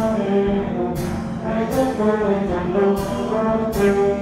I Thank you.